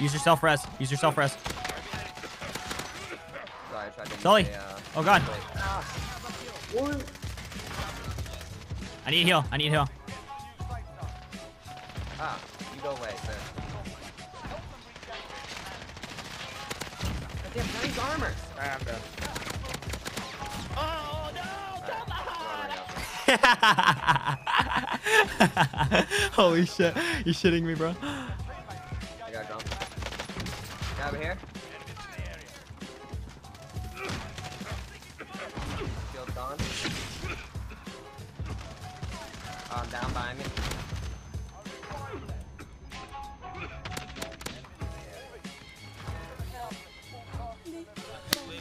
Use your self res. Use your self res. Sorry, I tried to use Sully. a, uh, Oh god. wait. I need heal. I need heal. Ah, you go away, sir. Damn, now armor. I'm dead. Holy shit. You shitting me, bro? Over here. Shield gone. Oh, I'm down behind me.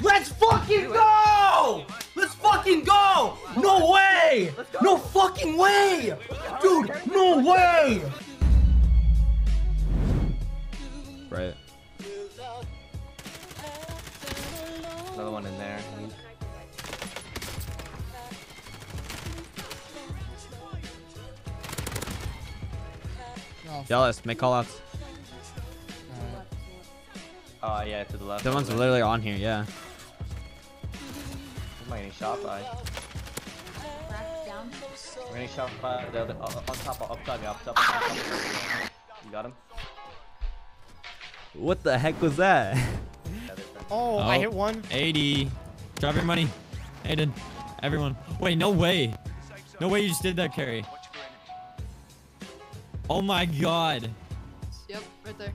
Let's fucking go! Let's fucking go! No way! No fucking way! Dude, no way! Right. Jealous, make call outs. Oh, yeah, to the left. The one's literally on here, yeah. Am I getting shot by? We're getting shot by the other, uh, on top, up top, yeah, up top. You got him? What the heck was that? The other side. Oh, I Oh. hit one. 80. Drop your money. Aiden. Everyone. Wait, no way. No way you just did that, Carrie. Oh my god. Yep, right there.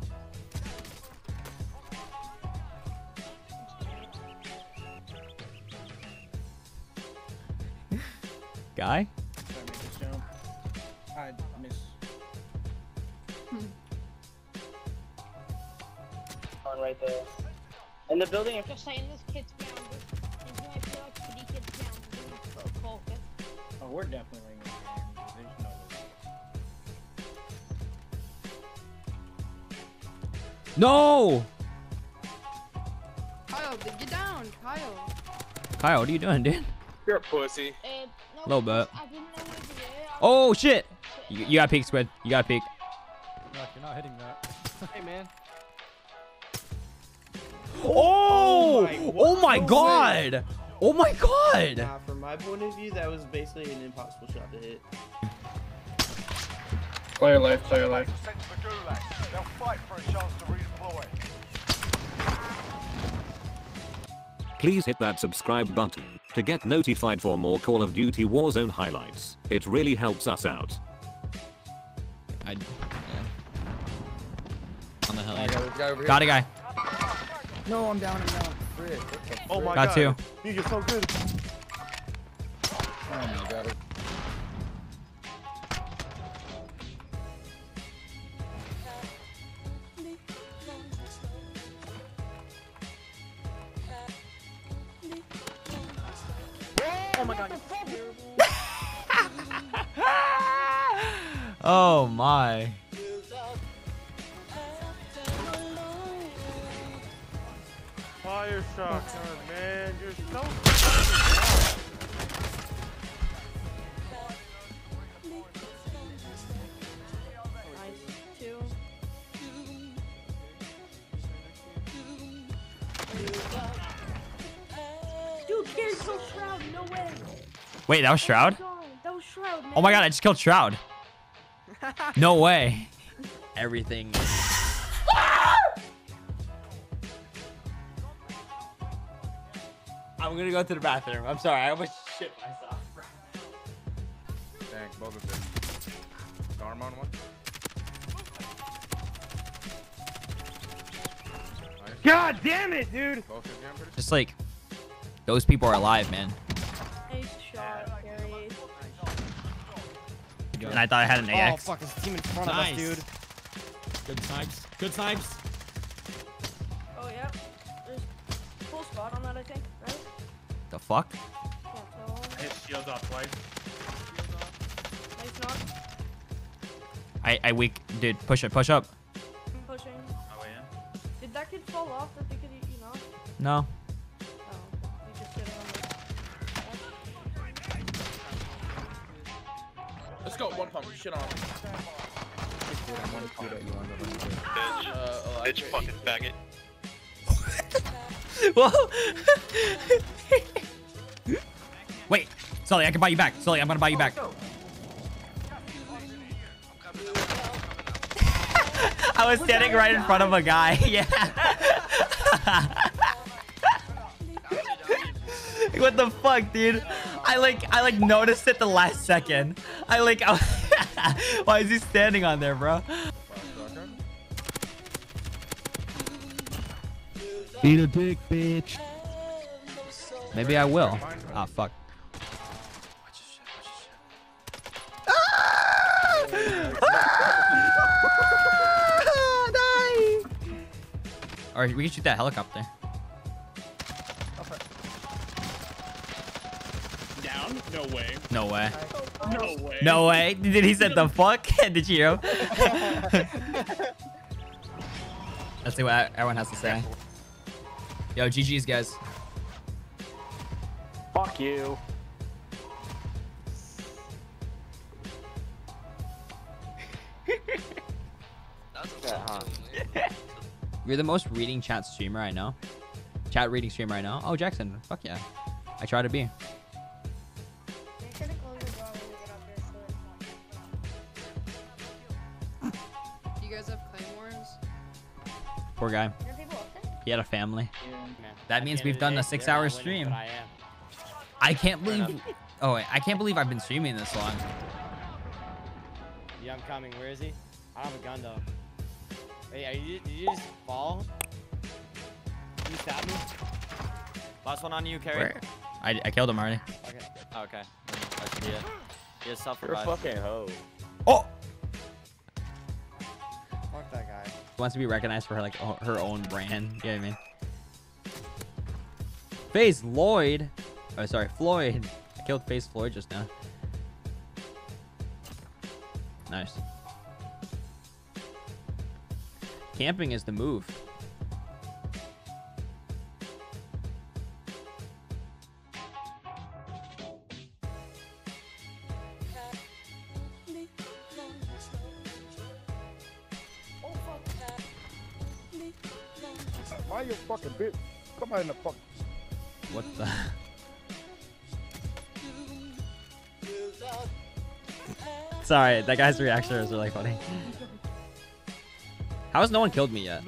Guy? Try to make this jump. I miss. Hmm. on right there. In the building, if Just saying, this kid's grounded. There's no I feel like pretty kid's grounded. Oh, we're definitely ringing No! Kyle, get get down, Kyle. Kyle, what are you doing, dude? You're a pussy. Uh, no, Little bit. I didn't know where to go. Oh, shit! You, you got peek, Squid. You got peek. you're not hitting that. hey man, Oh! my- Oh my no way. god! Oh my god! Nah, from my point of view, that was basically an impossible shot to hit. play your life, play your life. Please hit that subscribe button to get notified for more Call of Duty Warzone highlights. It really helps us out. I, yeah. On the hell Alright, yeah. go, go. Got a guy. No, I'm down, I'm down. The Oh my Got god. two. You get so good. Oh, oh my. Fire shotgun, man. You're so Wait, that was Shroud? That was Shroud. Oh my god, I just killed Shroud. No way. Everything. I'm gonna go to the bathroom. I'm sorry, I almost shit myself. Dang, both of them. Arm on one. God damn it, dude! Both of them, pretty Just like, those people are alive, man. And I thought I had an AX. Oh, fuck, there's a team in front Nice. of us, dude. Good snipes. Good snipes. Oh, yeah. There's full spot on that, I think, right? The fuck? Can't. Hit shields off twice. Nice knock. I, I weak. Dude, push it, push up. Pushing. Oh, yeah. Did that kid fall off that they could eat you knock? No. One pump. Shit on. Bitch uh, uh, fucking faggot. Whoa. Wait, Sully, I can buy you back. Sully, I'm gonna buy you back. I was standing right in front of a guy. Yeah. what the fuck, dude? I like I like noticed it the last second. I like why is he standing on there, bro? Eat a dick, bitch. Maybe I will. Ah, fuck. Or we can shoot that helicopter. Down? No way. No way. No way. No way. Did he said the fuck? Did you hear him? Let's see what everyone has to say. Yo, GG's guys. Fuck you. You're the most reading chat streamer I know. Chat reading streamer I know. Oh, Jackson. Fuck yeah. I try to be. Guys have claymores? Poor guy. Are there people up there? He had a family. Yeah. That means we've done a six hour stream. I I can't believe. Oh, wait. I can't believe I've been streaming this long. Yeah, I'm coming. Where is he? I don't have a gun though. Hey, are you, did you just fall? Did you stab me? Last one on you, Kerry. Where? I, I killed him already. Okay. Oh, okay. That should be it. You just You're a fucking hoe. Oh! Wants to be recognized for her like her own brand. You know what I mean? FaZe Lloyd. Oh, sorry, Floyd. I killed FaZe Floyd just now. Nice. Camping is the move. Why you fucking bitch? Come on in the fuck. What the? Sorry, that guy's reaction was really funny. How has no one killed me yet?